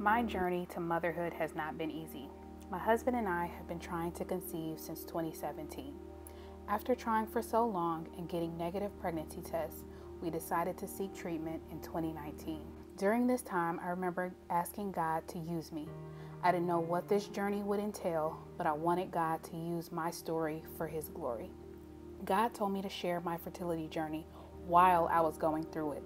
My journey to motherhood has not been easy. My husband and I have been trying to conceive since 2017. After trying for so long and getting negative pregnancy tests, we decided to seek treatment in 2019. During this time, I remember asking God to use me. I didn't know what this journey would entail, but I wanted God to use my story for His glory. God told me to share my fertility journey while I was going through it.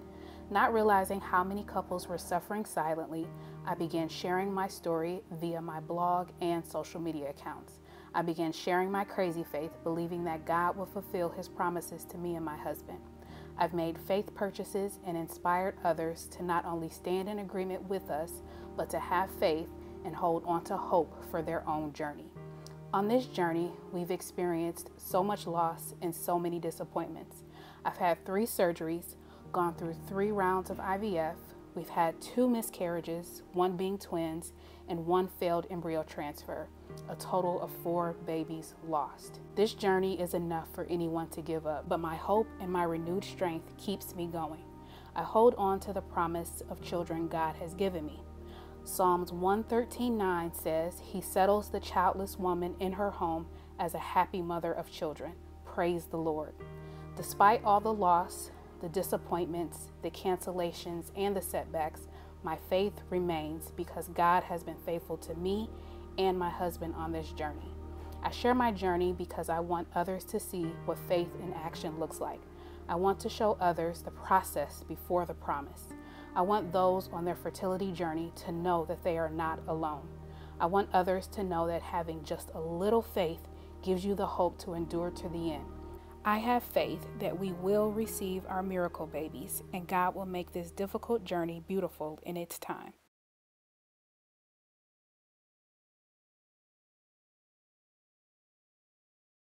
Not realizing how many couples were suffering silently, I began sharing my story via my blog and social media accounts. I began sharing my crazy faith, believing that God would fulfill His promises to me and my husband. I've made faith purchases and inspired others to not only stand in agreement with us, but to have faith and hold on to hope for their own journey. On this journey, we've experienced so much loss and so many disappointments. I've had three surgeries, gone through three rounds of IVF, we've had two miscarriages, one being twins, and one failed embryo transfer, a total of four babies lost. This journey is enough for anyone to give up, but my hope and my renewed strength keeps me going. I hold on to the promise of children God has given me. Psalms 113:9 says, He settles the childless woman in her home as a happy mother of children. Praise the Lord. Despite all the loss, the disappointments, the cancellations, and the setbacks, my faith remains because God has been faithful to me and my husband on this journey. I share my journey because I want others to see what faith in action looks like. I want to show others the process before the promise. I want those on their fertility journey to know that they are not alone. I want others to know that having just a little faith gives you the hope to endure to the end. I have faith that we will receive our miracle babies and God will make this difficult journey beautiful in its time.